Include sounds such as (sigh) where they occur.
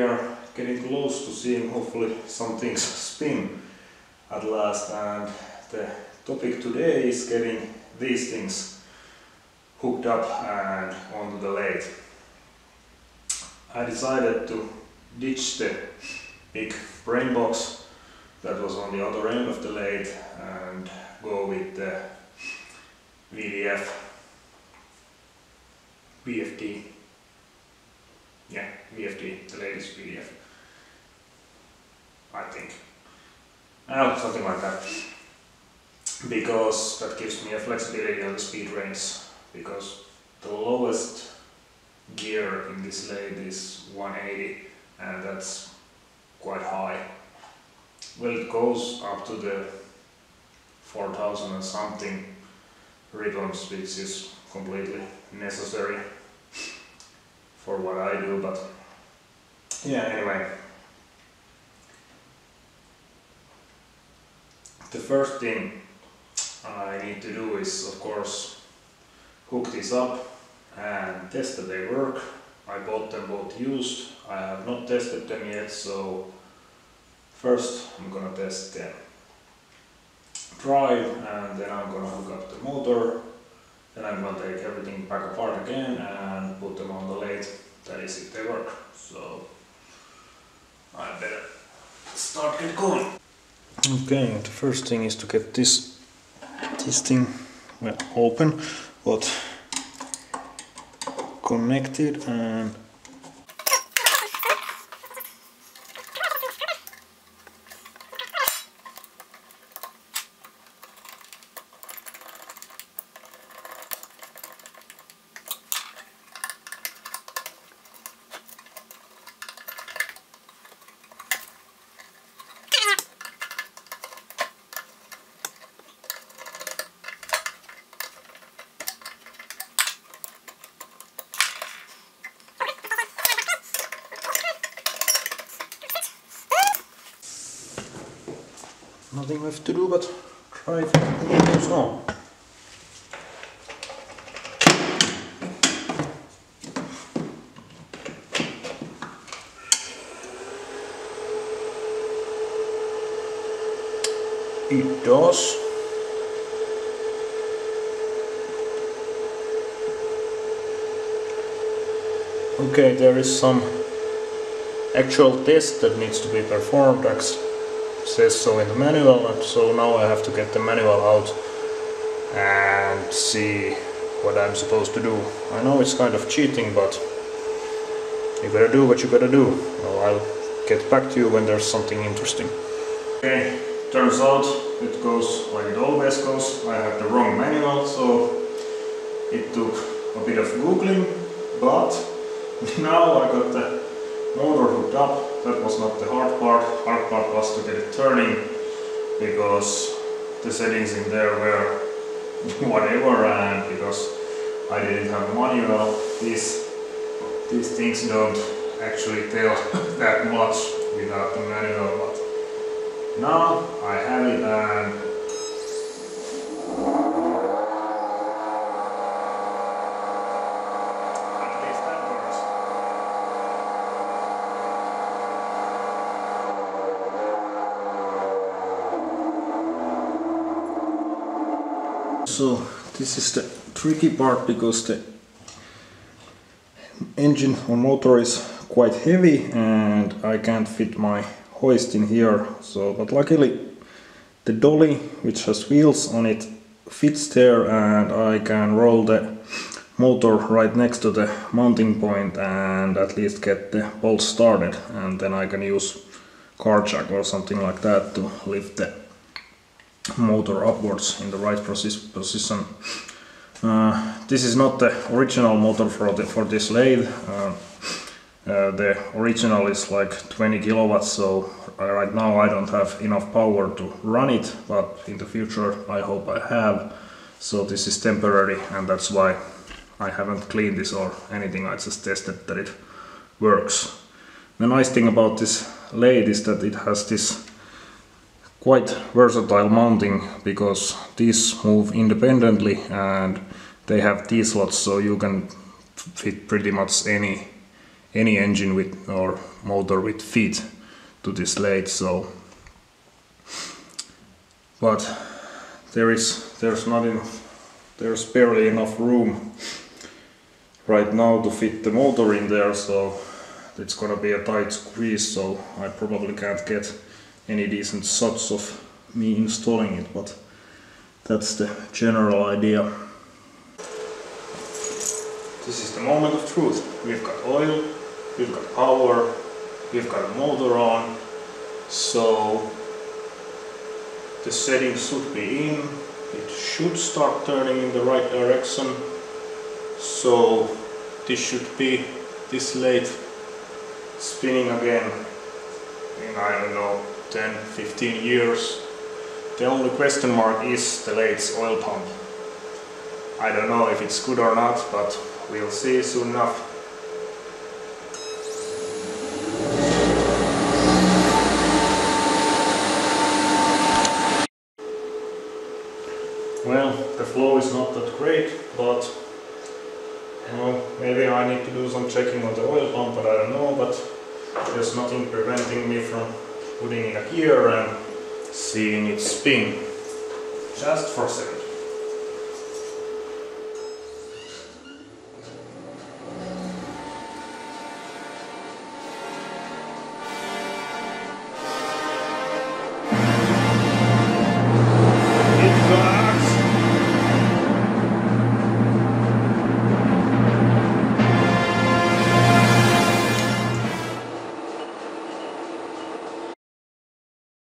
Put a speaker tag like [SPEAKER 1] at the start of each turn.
[SPEAKER 1] we are getting close to seeing hopefully some things spin at last and the topic today is getting these things hooked up and onto the lathe. I decided to ditch the big brain box that was on the other end of the lathe and go with the VDF VFD VFD, the latest PDF. I think. Oh, something like that. Because that gives me a flexibility on the speed range. Because the lowest gear in this lathe is 180 and that's quite high. Well, it goes up to the 4000 and something ribbons, which is completely necessary for what I do, but yeah, anyway. The first thing I need to do is, of course, hook this up and test that they work. I bought them both used. I have not tested them yet, so first I'm gonna test the drive and then I'm gonna hook up the motor then I'm gonna take everything back apart again and put them on the lathe. That is if they work. So I better start get going. Okay, the first thing is to get this this thing open but connected and nothing left to do but try it goes on. It does. Okay, there is some actual test that needs to be performed says so in the manual and so now I have to get the manual out and see what I'm supposed to do. I know it's kind of cheating but you gotta do what you gotta do. Well, I'll get back to you when there's something interesting. Okay, turns out it goes like it always goes. I had the wrong manual so it took a bit of googling but (laughs) now I got the motor hooked up. That was not the hard part. Hard part was to get it turning because the settings in there were (laughs) whatever and because I didn't have manual, these, these things don't actually tell (laughs) that much without the manual but now I have it and so this is the tricky part because the engine or motor is quite heavy and I can't fit my hoist in here. So but luckily the dolly which has wheels on it fits there and I can roll the motor right next to the mounting point and at least get the bolt started. And then I can use car jack or something like that to lift the motor upwards in the right position. Uh, this is not the original motor for, the, for this lathe. Uh, uh, the original is like 20 kilowatts, so right now I don't have enough power to run it, but in the future I hope I have. So this is temporary and that's why I haven't cleaned this or anything, I just tested that it works. The nice thing about this lathe is that it has this quite versatile mounting because these move independently and they have T-slots so you can fit pretty much any any engine with or motor with feet to this lathe so. But there is there's not enough there's barely enough room right now to fit the motor in there so it's gonna be a tight squeeze so I probably can't get any decent shots of me installing it but that's the general idea. This is the moment of truth. We've got oil, we've got power, we've got a motor on so the settings should be in it should start turning in the right direction so this should be this lathe spinning again in I don't know 10 15 years the only question mark is the lathe's oil pump. I don't know if it's good or not but we'll see soon enough. Well, the flow is not that great, but well, maybe I need to do some checking on the oil pump, but I don't know, but there's nothing preventing me from putting it here and seeing it spin. Just for a second.